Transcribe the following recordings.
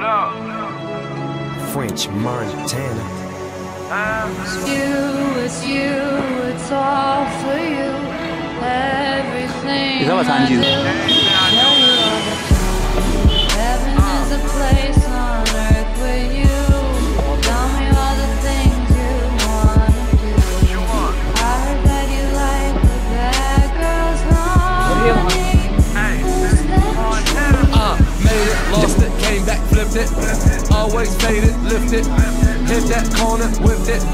Hold up. French Montana. It's you, it's you, it's all for you. Everything. Is that what time I you- Always faded, lifted. Hit that corner, whipped it.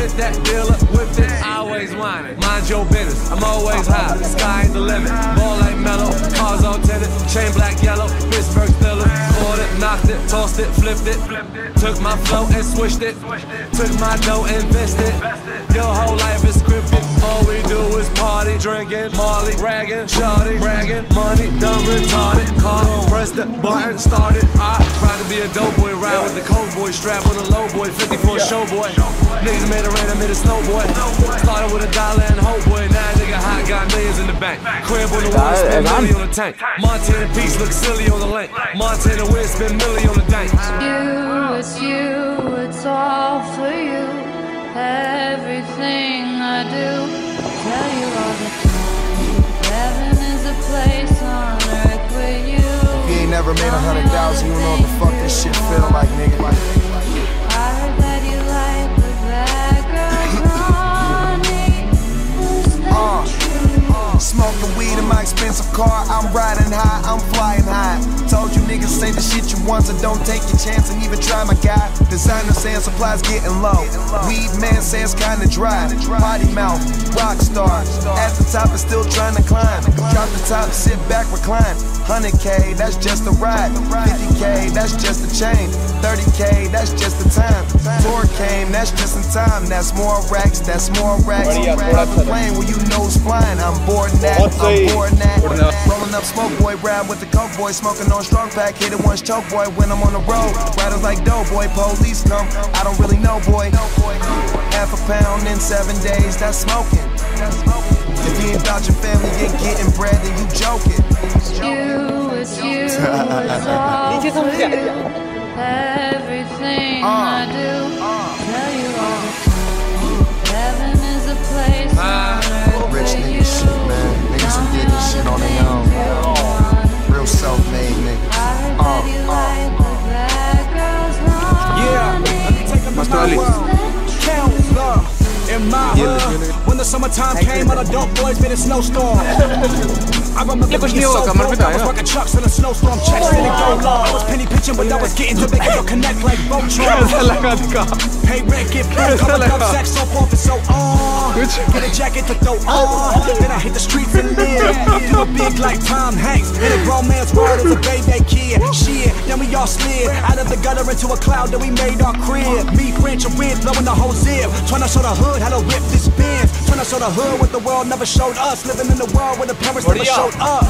Hit that dealer, whipped it. Always whining, mind your business. I'm always high, sky ain't the limit. Ball like mellow, cars all tinted. Chain black, yellow, Pittsburgh Steelers. Caught it, knocked it, tossed it, flipped it. Took my flow and switched it. Took my dough and invested. Your whole life is scripted. All we do is party, drinking, Molly, ragging, shawty, bragging, money, dumb, retarded. Car, press the button, started. I tried to be a dope boy, ride with the cold boy, strap with a low boy, 54 show boy. Niggas made a rain, I made a snow boy. Started with a dollar and hope boy, now nigga hot, got millions in the bank. Crib on the wall, spend million on the tank. Montana piece look silly on the lake. Montana Wiz spend million on the dank. you, it's you, it's all for you. Everything I do, tell you all the time. Heaven is a place never made a hundred thousand, you don't know what the fuck this shit feel like, nigga. Expensive car, I'm riding high, I'm flying high. Told you niggas say the shit you want, so don't take your chance and even try my guy. Designer saying supplies getting low. Weed man says kinda dry. Potty mouth, rock star. At the top is still trying to climb. Drop the top, sit back, recline. 100k, that's just a ride. 50k, that's just a chain. 30k, that's just the time. Tour came, that's just in time. That's more racks, that's more racks. Fuck the plane where you nose flying. I'm bored that, I'm bored that. Rolling up smoke boy, ride with the coke boy, smoking on strong pack, hit it once choke boy when I'm on the road. Riders like dough boy, police come, I don't really know boy. Half a pound in seven days, that's smoking. If you ain't about your family, ain't getting bread, then you joking. you, it's you, it's all Everything ah. I do, tell the summertime came, all the dope boys been in snowstorm. I remember being so broke, I was ya. working trucks in a snowstorm. Checks didn't go low. I was penny pitching, but I was getting too big to connect like Voltron. Pay rent, get food, cover up, sex, so forth and so on. Get a jacket to throw on. Then I hit the streets and live. Do a big like Tom Hanks. In a grown man's world as a baby kid. Shit, then we all slid out of the gutter into a cloud that we made our crib. Me, French, and Wiz blowing the whole zip. Trying to show the hood how to whip this Benz. Trying to show the hood what the world never showed us. Living in the world where the parents never showed up.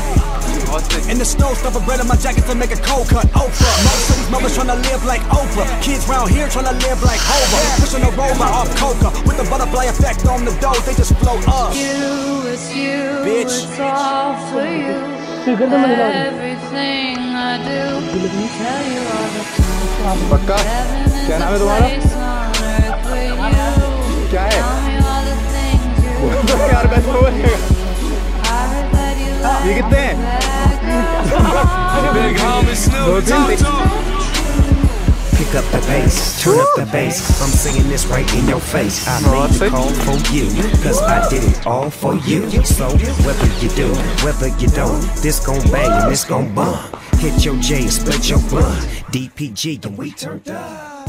In the snow, stuff a bread in my jacket to make a cold cut. Oprah. Most of these mothers tryna live like Oprah. Kids round here tryna live like Hova. Pushing a rover off coca. With the butterfly effect on the dough, they just float up. You, it's you, Bitch. it's all for you. Everything I do, tell you all the time. पक्का Heaven is क्या a नाम है तुम्हारा? Pick up the bass, turn up the bass. I'm singing this right in your face. I made the call for you, cause I did it all for you. So whether you do, whether you don't, this gon' bang and this gon' bump. Hit your J, split your blunt. DPG, and we turned up.